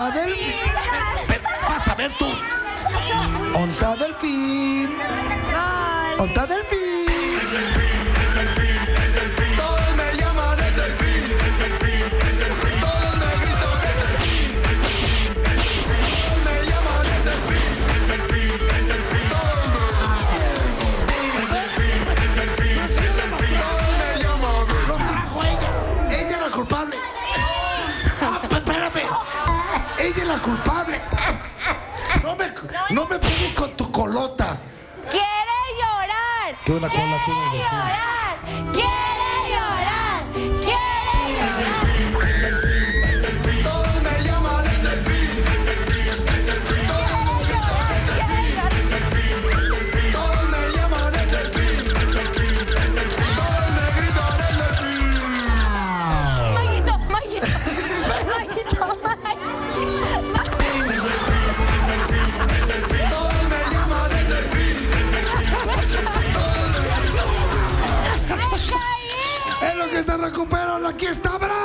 Adelphi, Vas a ver tú. Onta Delfín. Onta Delfín. la culpable. No me, no me pegues con tu colota. Quiere llorar. Quiere llorar. se recuperan Aquí está Bra.